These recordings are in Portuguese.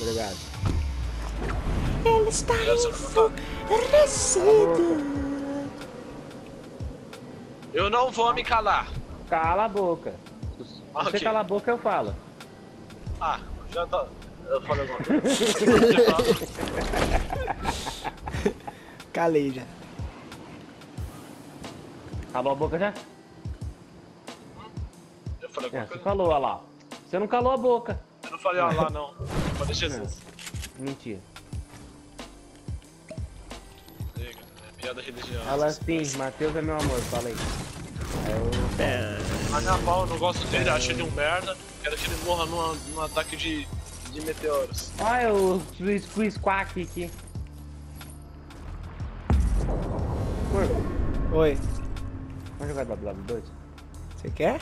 Obrigado. Ele está enfurecido. Eu não vou me calar. Cala a boca. Se você Ok. cala a boca, eu falo. Ah, já tá. Eu falei alguma coisa. Calei já. Calou a boca já? Eu falei É, alguma você coisa. falou, olha lá. Você não calou a boca. Eu não falei ah lá, não. Eu falei Jesus. Mentira. Chega, é piada religiosa. Fala assim, Matheus é meu amor, fala aí. Aí eu... A minha pau, eu não gosto dele, acho ele um merda. Quero que ele morra numa, num ataque de, de meteoros. Olha o Squeeze Squeeze Quack aqui. Corpo, Oi. vamos jogar WW2? Você quer?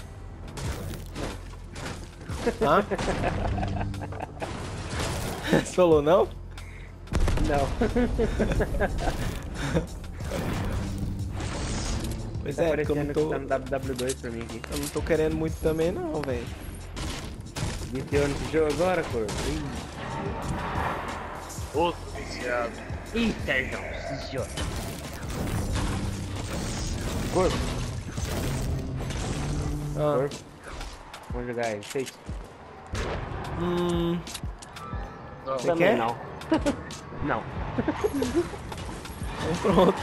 Hã? Falou não? Não. Pois tá é, porque eu não, tô, que tá no WW2 pra mim aqui. eu não tô querendo muito também não, velho. Viciou nesse jogo agora, Corpo? Ih, Outro viciado. Ih, Sérgio, jogo. Corpo, Ah, corpo. Vamos jogar aí, seis. hum, Não, Você Também quer? não. não. então pronto.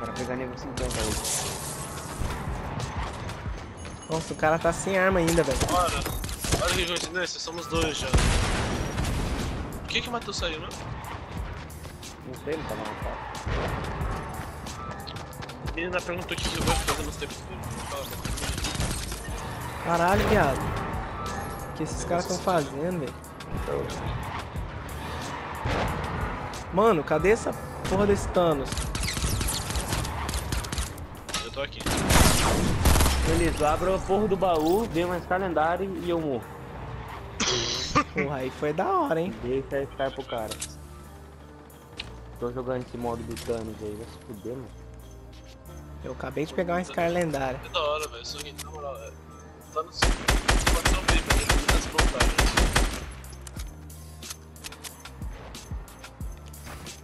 Bora pegar nível 50 hoje. Nossa, o cara tá sem arma ainda, velho. Olha, olha que coincidência, somos dois já. O que que matou saiu, né? Não sei, ele tá lá na foto. A menina perguntou o que que eu de fazer nos tempos. Fala, Caralho, viado. O que esses caras tão fazendo, velho? Mano, cadê essa porra desse Thanos? Eu tô aqui. Beleza, eu abro a porra do baú, dei mais calendário e eu morro. Porra, aí foi da hora, hein? Deixa a Star pro cara. Tô jogando esse modo do Thanos aí, vai se fuder, mano. Eu acabei de pegar uma Scar lendária. É da hora, velho. Isso aqui, na moral, é. Tá no Pode não ver, mas ele tá se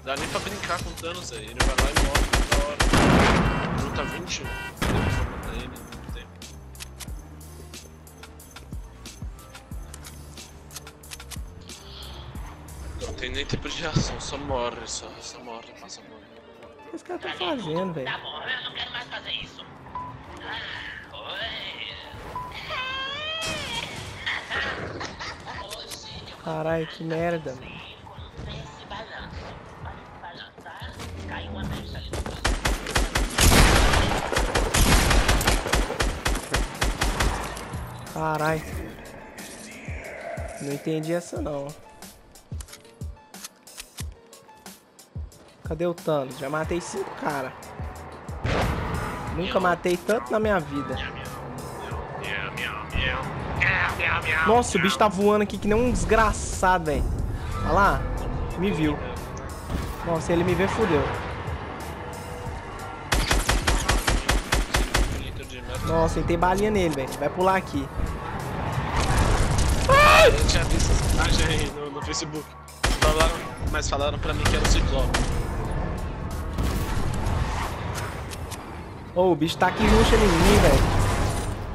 Dá nem pra brincar com o Thanos aí. Ele vai lá e morre, da hora. Luta 21. Tem pra matar ele, não tem. Não tem nem tempo de reação, só morre, só, só morre, passa morre. O que esse cara tá fazendo, velho? Tá bom, eu não quero mais fazer isso. Ah, oi. Que merda, mano. Caralho. Não entendi essa não. Cadê o Thanos? Já matei cinco cara. Nunca matei tanto na minha vida. Nossa, o bicho tá voando aqui que nem um desgraçado, velho. Olha lá. Me viu. Nossa, ele me vê, fudeu. Nossa, ele tem balinha nele, velho. Vai pular aqui. Eu tinha visto essa imagem aí no, no Facebook. Falaram, mas falaram pra mim que era o Ciclope. Ô, o bicho tá aqui ruxa em mim, velho.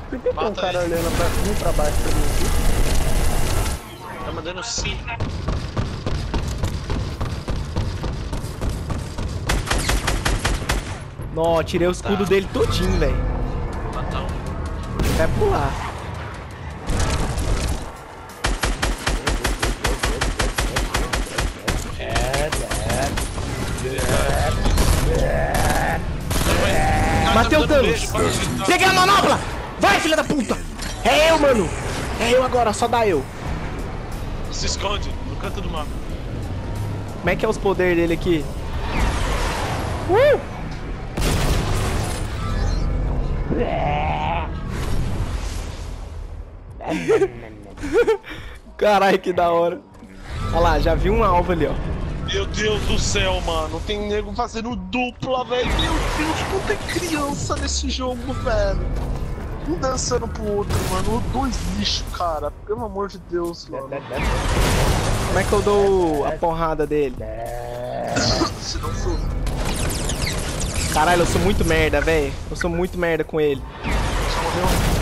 Por que tem um cara ele. olhando pra cima e pra baixo pra mim aqui? Tá mandando sim. Nó, tirei o escudo Tá. dele todinho, velho. Vai pular. Matei o Thanos. Peguei a manopla! Vai, filha da puta! É eu, mano! É eu agora, só dá eu. Se esconde no canto do mapa. Como é que é os poderes dele aqui? Uh! Caralho, que da hora. Olha lá, já vi um alvo ali, ó. Meu Deus do céu, mano. Tem nego fazendo dupla, velho. Meu Deus, como tem criança nesse jogo, velho. Um dançando pro outro, mano. Dois lixos, cara. Pelo amor de Deus, mano. Como é que eu dou a porrada dele? Se não for. Caralho, eu sou muito merda, velho. Eu sou muito merda com ele. Só morreu.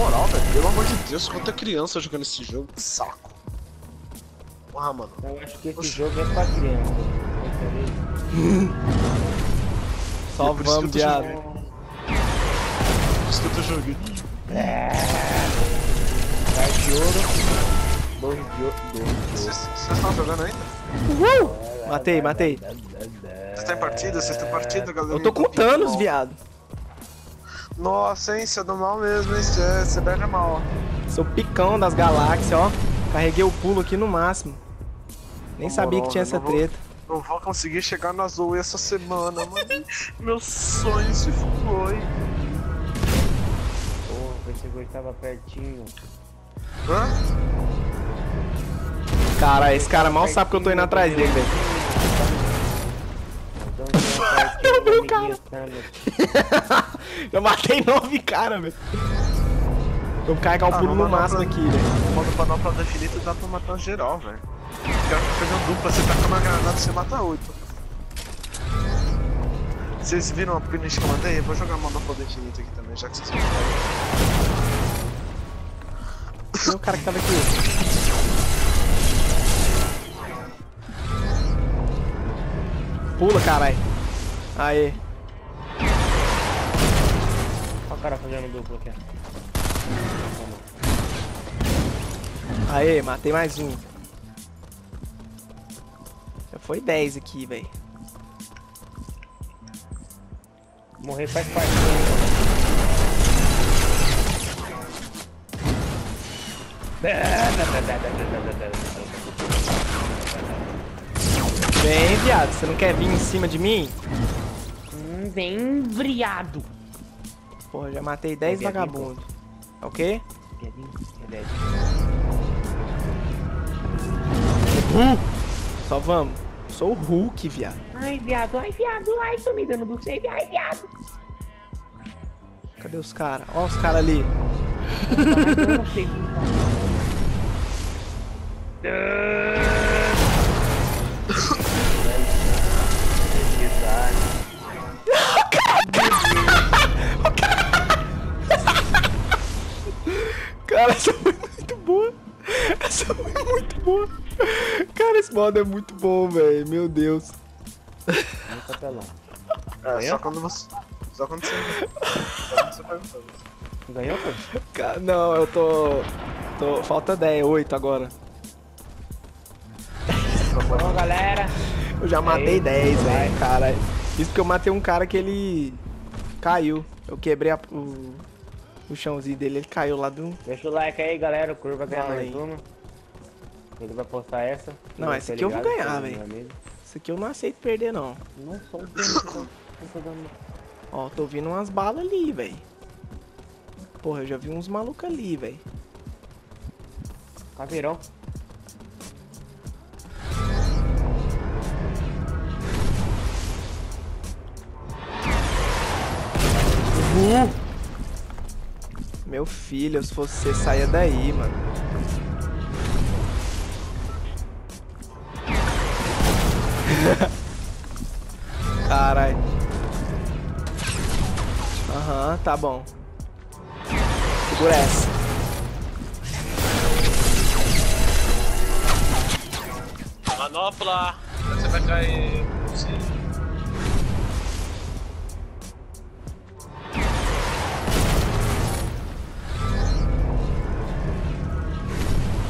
Moral, velho. Pelo amor de Deus, quanta criança jogando esse jogo. Que saco. Porra, mano. Eu acho que esse jogo é pra criança. Só É vamos, viado. Por isso que eu tô jogando. Card de ouro. Dois de ouro. Dois de ouro. Vocês estão jogando ainda? Matei, matei. Vocês estão em partida? Vocês estão em partida, galera? Eu tô com Thanos, viado. Nossa, hein? Você é do mal mesmo, hein? Você você perde mal, ó. Sou picão das galáxias, ó. Carreguei o pulo aqui no máximo. Nem sabia que tinha essa não vou- treta. Não vou conseguir chegar na Zoe essa semana, mano. Meu sonho se foi. Porra, pensei que eu estava pertinho. Hã? Cara, esse cara mal sabe que eu tô indo atrás dele, velho. Eu Derrubei o me cara. guiando. Eu matei nove caras, velho. Vou carregar o Ah, pulo no máximo aqui, velho. O modo panopla do infinito dá pra matar geral, velho. Os caras ficam fazendo dupla, você taca uma granada você mata oito. Vocês viram a punish que eu mandei? Eu vou jogar manopla do infinito aqui também, já que vocês Cadê o cara que tava aqui? Pula, caralho. Aê. Olha o cara fazendo duplo aqui. Aê, matei mais um. Já foi 10 aqui, velho. Morrer faz parte. Vem, viado. Você não quer vir em cima de mim? Vem briado. Porra, já matei 10 Viadinho, vagabundos. É o quê? Só vamos. Sou o Hulk, viado. Ai, viado, ai, viado, ai, tô me dando do save, ai, viado. Cadê os caras? Ó os caras ali. Ai, Cara, essa foi muito boa. Essa foi muito boa. Cara, esse modo é muito bom, velho. Meu Deus. No papelão. É, só quando você. Só quando você. Só quando você. Ganhou, pô? Não, eu tô. tô... Falta 10, 8 agora. Bom, galera. Eu já matei Aí, 10, vai. velho, cara. Isso porque eu matei um cara que ele caiu. Eu quebrei a- o, o chãozinho dele, ele caiu lá do. Deixa o like aí, galera. O Curva ganha Fala mais aí. uma. Ele vai postar essa. Não, Tá essa aqui eu vou ligado? ganhar, Tá velho. Isso aqui eu não aceito perder, não. Não sou um tempo, não tô dando. Ó, tô ouvindo umas balas ali, velho. Porra, eu já vi uns malucos ali, velho. Caveirão. Meu filho, se fosse você, saia daí, mano. Carai. Aham, tá bom. Segura essa. Manopla! Você vai cair.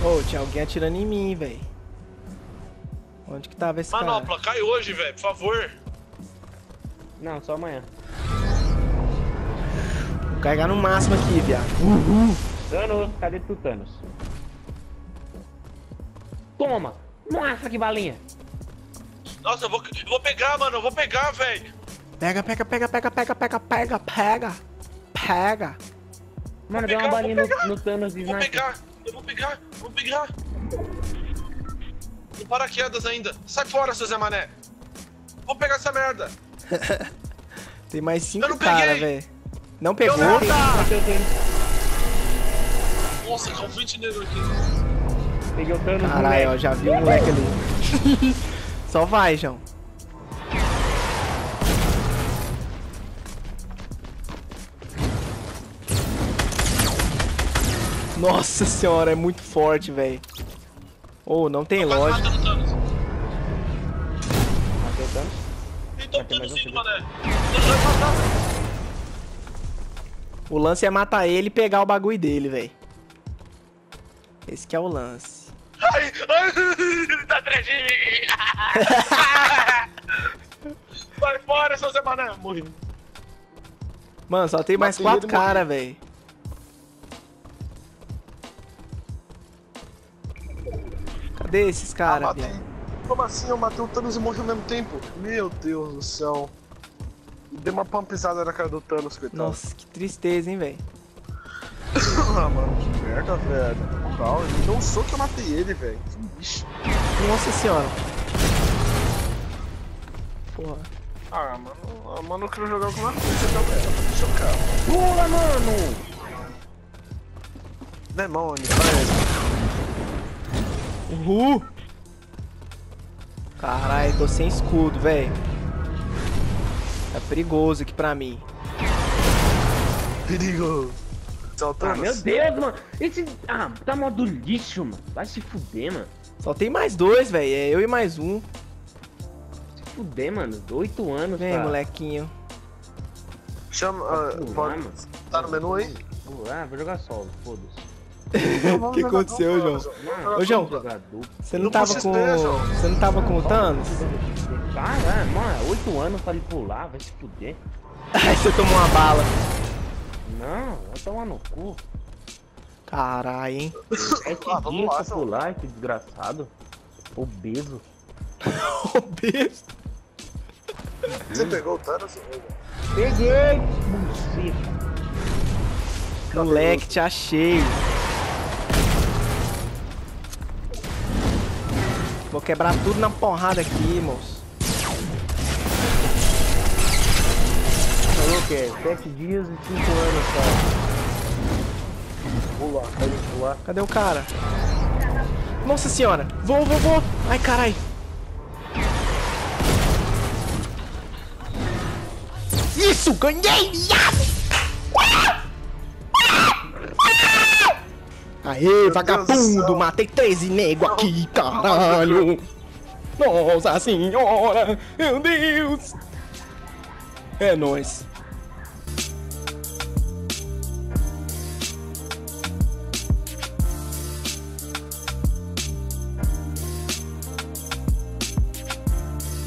Ô, tinha alguém atirando em mim, velho. Onde que tava esse cara? Manopla, cai hoje, velho, por favor. Não, só amanhã. Vou carregar no máximo aqui, viado. Thanos, cadê tu, Thanos? Toma! Nossa, que balinha! Nossa, eu vou, eu vou pegar, mano, eu vou pegar, velho. Pega, pega, pega, pega, pega, pega, pega, pega. Pega. Mano, deu uma balinha no, no Thanos de Eu vou pegar, eu vou pegar, eu vou pegar. No paraquedas ainda. Sai fora, seu Zé Mané. Vou pegar essa merda. Tem mais cinco Eu não caras, peguei. velho. Não pegou? Nossa, tá um 20 negro aqui. Peguei o Thanos Caralho, ó, já vi o moleque ali. Só vai, João. Nossa senhora, é muito forte, velho. Ou não tem lógica. Matei o Thanos. Então, Thanos indo, mané. Matar. O lance é matar ele e pegar o bagulho dele, velho. Esse que é o lance. Ai, ai, ele tá atrás de mim. Vai fora, seu Zé Mané. Morri. Mano, só tem mais Matei quatro caras, velho. Cadê esses Ah, caras, velho? Como assim? Eu matei o Thanos e morri ao mesmo tempo? Meu Deus do céu. Dei uma pumpizada na cara do Thanos, coitado. Nossa, que tristeza, hein, velho. ah, mano, que merda, velho. Moral, ele deu um soco e eu matei ele, velho. Que bicho. Nossa senhora. Porra. Ah, mano, ah, mano, eu quero jogar com uma coisa, galera. Pra me chocar. Pula, mano! Demônio, parece. Uhul. Caralho, tô sem escudo, velho. Tá perigoso aqui pra mim. Perigo. Ah, Saltando. meu Deus, mano. Esse. Ah, tá modo lixo, mano. Vai se fuder, mano. Só tem mais dois, velho. É eu e mais um. Se fuder, mano. Oito anos, Vem, cara. molequinho. Chama. ah, Pular, pode. mano. Tá no menu aí? Ah, vou jogar solo, foda-se. O que aconteceu, João? Ô, João. Você não tava com. Você não tava com o Thanos? Cara, mano, oito anos pra ele pular, vai se fuder. Aí você tomou uma bala. Não, vai tomar no cu. Caralho, hein? É que Ah, vamos lá, pular, que desgraçado. Obeso. Obeso. Você pegou o Thanos? Peguei, buceta. Moleque, te achei. Vou quebrar tudo na porrada aqui, moço. Falou o quê? Sete dias e cinco anos, cara. Pula, pode pular. Cadê o cara? Nossa senhora! Vou, vou, vou! Ai, carai! Isso! Ganhei, viado! Aê, vagabundo! Matei 13 nego aqui, caralho! Nossa senhora! Meu Deus! É nóis!